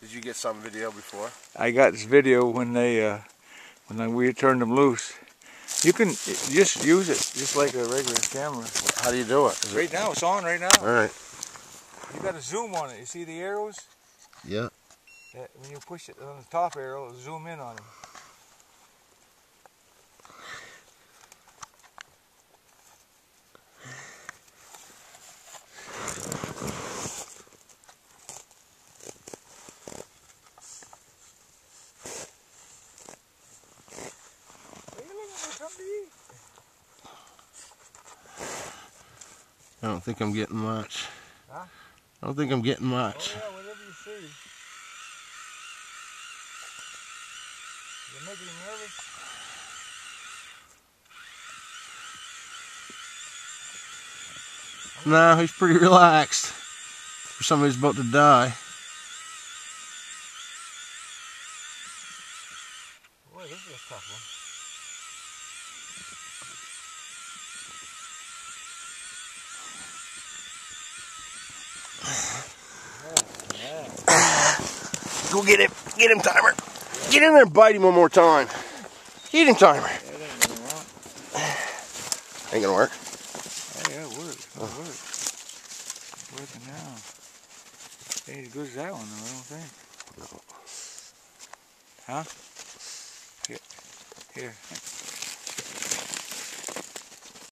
Did you get some video before? I got this video when they uh, when we turned them loose. You can just use it just like a regular camera. How do you do it? Is Right now, it's on right now. All right. You got to zoom on it. You see the arrows? Yeah. That when you push it on the top arrow, zoom in on them. Are you looking for something to eat? I don't think I'm getting much. Huh? I don't think I'm getting Oh much. yeah, whatever you see. You're making me nervous. No, he's pretty relaxed for somebody who's about to die. Boy, this is a tough one. Go get him. Get him, Timer. Get in there and bite him one more time. Get him, Timer. Ain't gonna work. Oh yeah, it works. It works. It's working now. Ain't as good as that one though, I don't think. Huh? Here. Here.